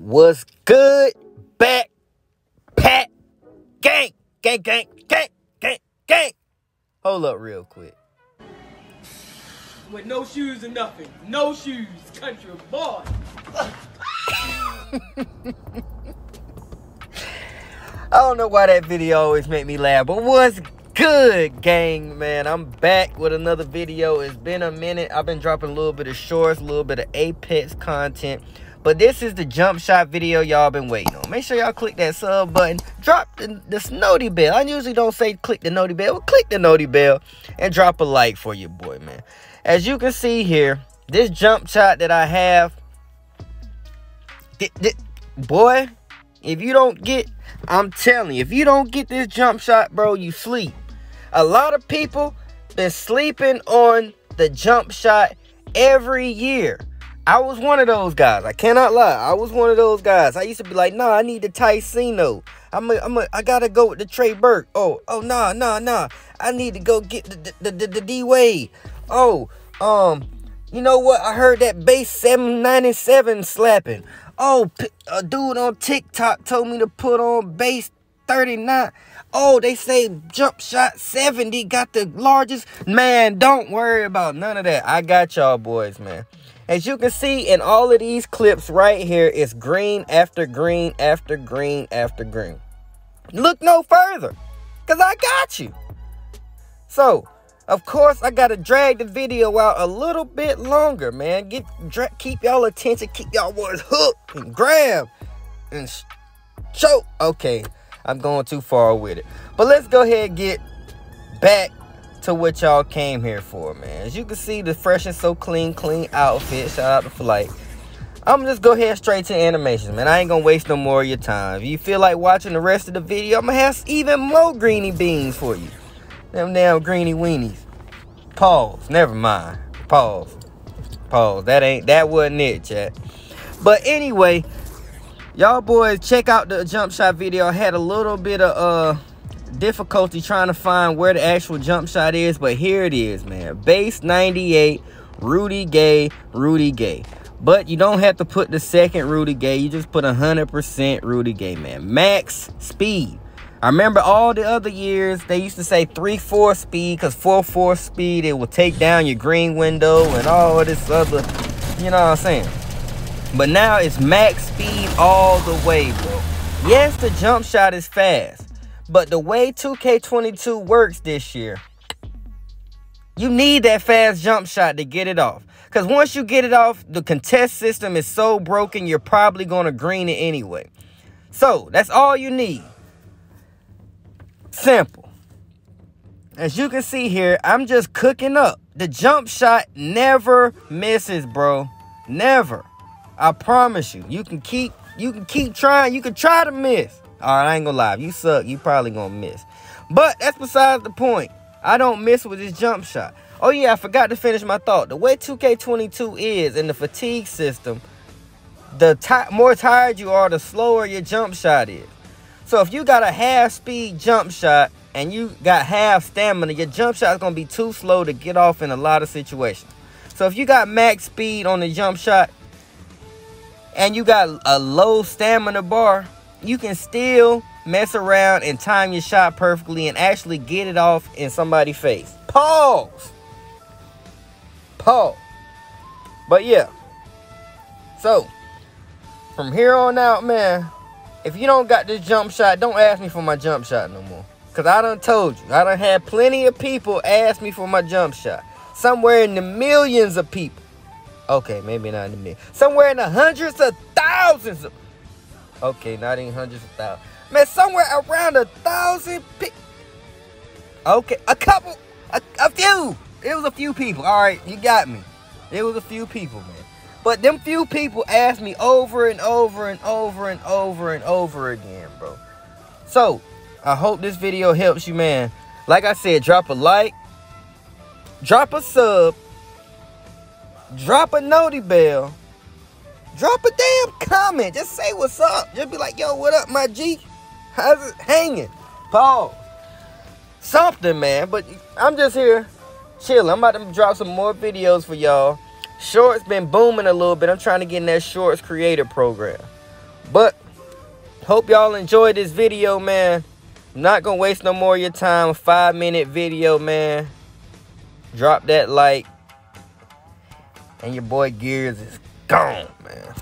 Was good? Back, pat, gang, gang, gang, gang, gang, gang. Hold up real quick. With no shoes and nothing. No shoes, country boy. I don't know why that video always make me laugh, but what's good, gang, man? I'm back with another video. It's been a minute. I've been dropping a little bit of shorts, a little bit of Apex content. But this is the jump shot video y'all been waiting on. Make sure y'all click that sub button. Drop the, the noti bell. I usually don't say click the noti bell, but click the noti bell and drop a like for your boy, man. As you can see here, this jump shot that I have, boy, if you don't get, I'm telling you, if you don't get this jump shot, bro, you sleep. A lot of people been sleeping on the jump shot every year. I was one of those guys. I cannot lie. I was one of those guys. I used to be like, nah, I need the Tyceno. I'm a, I'm a, I gotta go with the Trey Burke. Oh, oh, nah, nah, nah. I need to go get the the, the, the D Wade. Oh, um, you know what? I heard that base 797 slapping. Oh, a dude on TikTok told me to put on base 39. Oh, they say jump shot 70 got the largest. Man, don't worry about none of that. I got y'all boys, man. As you can see in all of these clips right here, it's green after green after green after green. Look no further, because I got you. So, of course, I got to drag the video out a little bit longer, man. Get Keep y'all attention, keep y'all boys hooked and grab and choke. Okay, I'm going too far with it. But let's go ahead and get back to what y'all came here for, man. As you can see, the fresh and so clean, clean outfit. Shout out to Flight. I'm just go ahead straight to animations, man. I ain't gonna waste no more of your time. If you feel like watching the rest of the video, I'm gonna have even more greeny beans for you. Them damn greeny weenies. Pause. Never mind. Pause. Pause. That ain't that wasn't it, chat. But anyway, y'all boys check out the jump shot video. I had a little bit of uh difficulty trying to find where the actual jump shot is, but here it is, man. Base 98, Rudy Gay, Rudy Gay. But you don't have to put the second Rudy Gay. You just put 100% Rudy Gay, man. Max speed. I remember all the other years, they used to say 3-4 speed because 4-4 speed, it will take down your green window and all this other, you know what I'm saying? But now it's max speed all the way, bro. Yes, the jump shot is fast. But the way 2K22 works this year, you need that fast jump shot to get it off. Because once you get it off, the contest system is so broken, you're probably going to green it anyway. So, that's all you need. Simple. As you can see here, I'm just cooking up. The jump shot never misses, bro. Never. I promise you. You can keep you can keep trying. You can try to miss. All right, I ain't gonna lie. If you suck, you probably gonna miss. But that's besides the point. I don't miss with this jump shot. Oh yeah, I forgot to finish my thought. The way 2K22 is in the fatigue system, the more tired you are, the slower your jump shot is. So if you got a half speed jump shot and you got half stamina, your jump shot is gonna be too slow to get off in a lot of situations. So if you got max speed on the jump shot and you got a low stamina bar, you can still mess around and time your shot perfectly and actually get it off in somebody's face. Pause. Pause. But yeah. So, from here on out, man, if you don't got this jump shot, don't ask me for my jump shot no more. Because I done told you. I done had plenty of people ask me for my jump shot. Somewhere in the millions of people. Okay, maybe not in the millions. Somewhere in the hundreds of thousands of Okay, not even hundreds of thousands. Man, somewhere around a thousand people. Okay, a couple, a, a few. It was a few people. All right, you got me. It was a few people, man. But them few people asked me over and over and over and over and over again, bro. So, I hope this video helps you, man. Like I said, drop a like, drop a sub, drop a noti bell, Drop a damn comment. Just say what's up. Just be like, yo, what up, my G? How's it hanging? Paul. Something, man. But I'm just here chilling. I'm about to drop some more videos for y'all. Shorts been booming a little bit. I'm trying to get in that Shorts creator program. But hope y'all enjoyed this video, man. not gonna waste no more of your time. Five minute video, man. Drop that like. And your boy Gears is gone, man.